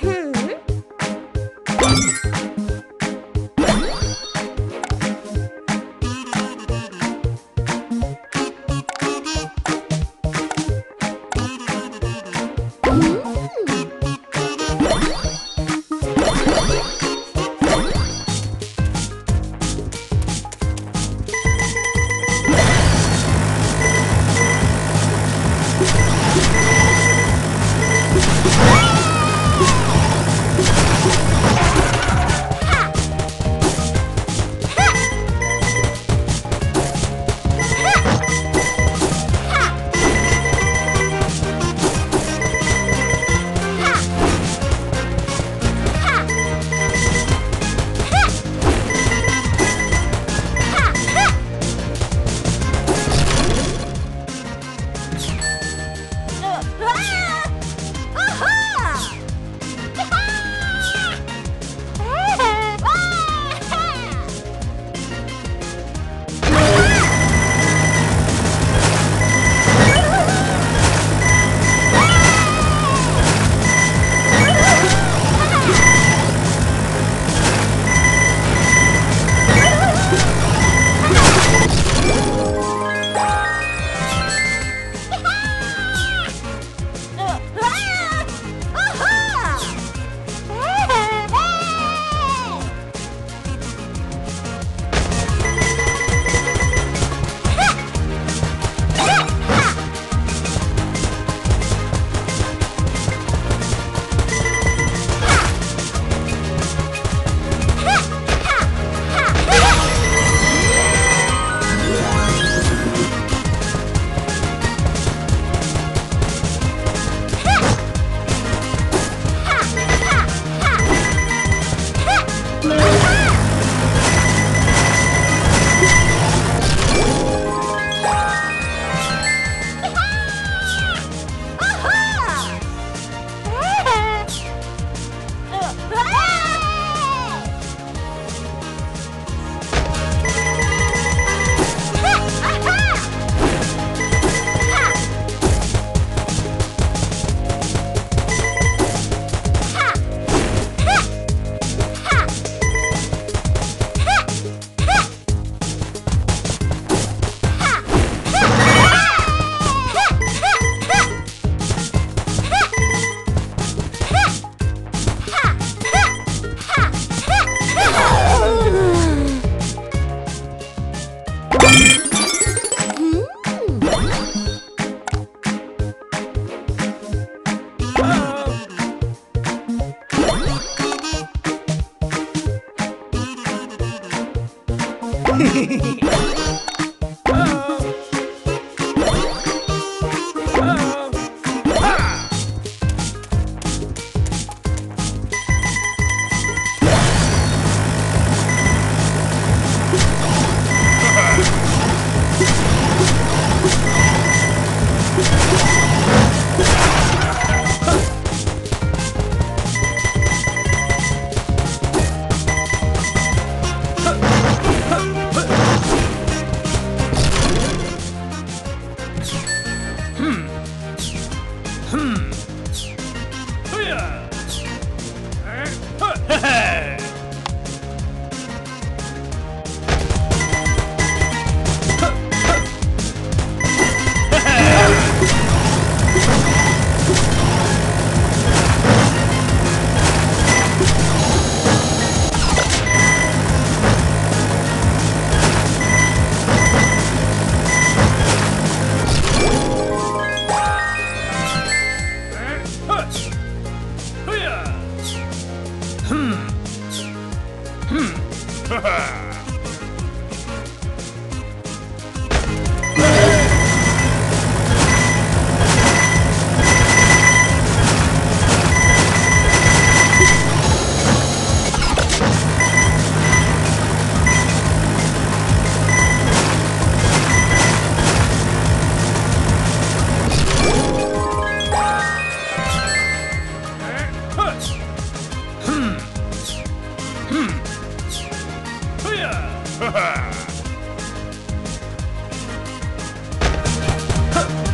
Hmm. Yeah. up. Oh.